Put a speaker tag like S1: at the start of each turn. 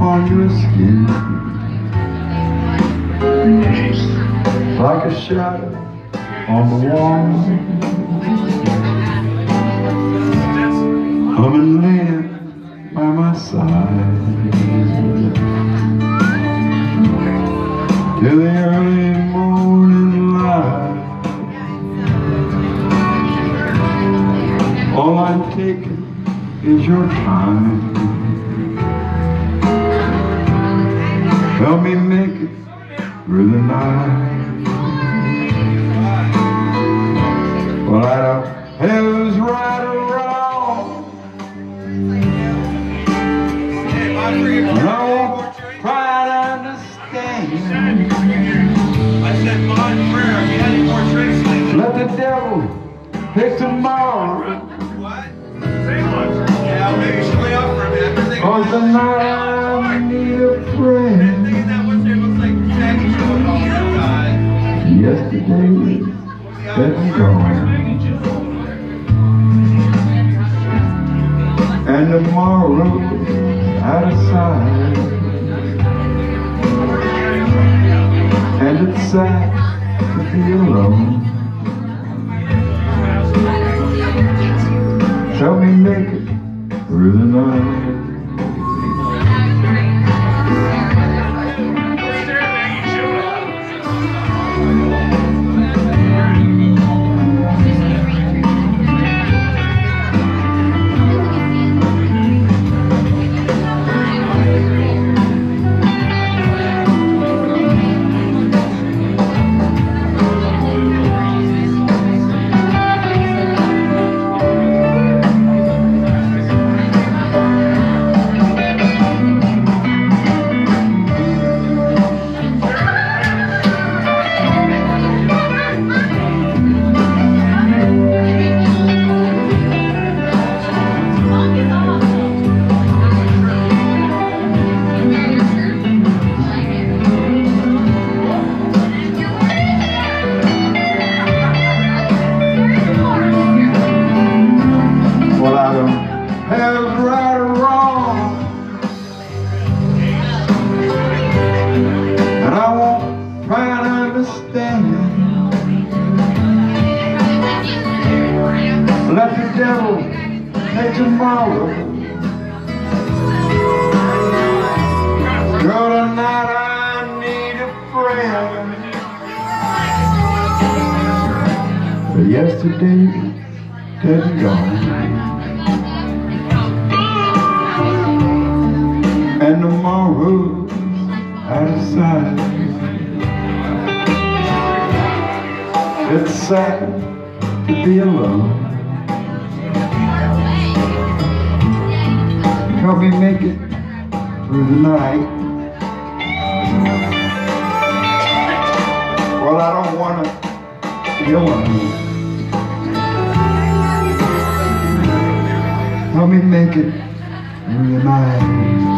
S1: on your skin. Like a shadow on the wall. Come lay by my side. Till the early morning light. All I'm taking is your time Help me make it through the night Well, I don't have who's right or wrong And I won't try to understand
S2: I said my prayer. If you had any more tricks like
S1: Let the devil pick tomorrow
S2: What? Yeah, maybe you should lay off for a minute. I've been thinking time.
S1: Yesterday that's gone And tomorrow out of sight And it's sad to be alone. Help me make it through the night devil take tomorrow Girl, tonight I need a friend But yesterday dead and gone and tomorrow's out of sight. It's sad to be alone. Help me make it through the night. Well, I don't want to be alone. Help me make it through the night.